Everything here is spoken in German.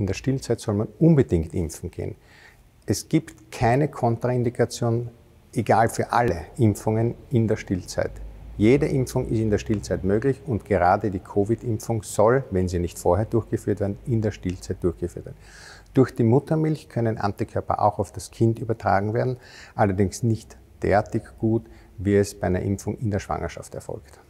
in der Stillzeit soll man unbedingt impfen gehen. Es gibt keine Kontraindikation, egal für alle Impfungen in der Stillzeit. Jede Impfung ist in der Stillzeit möglich und gerade die Covid-Impfung soll, wenn sie nicht vorher durchgeführt werden, in der Stillzeit durchgeführt werden. Durch die Muttermilch können Antikörper auch auf das Kind übertragen werden, allerdings nicht derartig gut, wie es bei einer Impfung in der Schwangerschaft erfolgt.